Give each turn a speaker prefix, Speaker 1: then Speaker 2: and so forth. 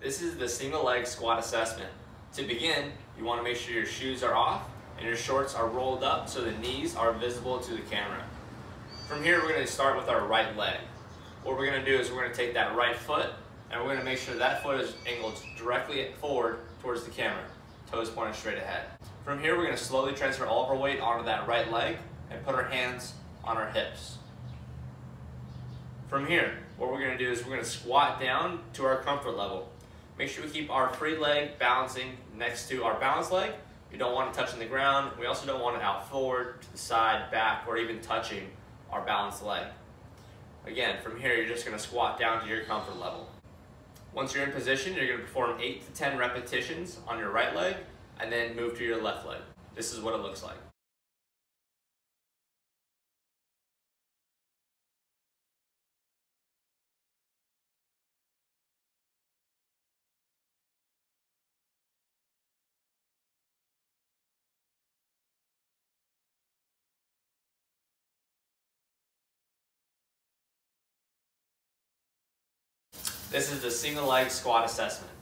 Speaker 1: This is the single leg squat assessment. To begin, you want to make sure your shoes are off and your shorts are rolled up so the knees are visible to the camera. From here, we're going to start with our right leg. What we're going to do is we're going to take that right foot and we're going to make sure that foot is angled directly forward towards the camera, toes pointing straight ahead. From here, we're going to slowly transfer all of our weight onto that right leg and put our hands on our hips. From here, what we're going to do is we're going to squat down to our comfort level. Make sure we keep our free leg balancing next to our balance leg. We don't want it touching the ground. We also don't want it out forward, to the side, back, or even touching our balanced leg. Again, from here, you're just gonna squat down to your comfort level. Once you're in position, you're gonna perform eight to 10 repetitions on your right leg, and then move to your left leg. This is what it looks like. This is the single leg squat assessment.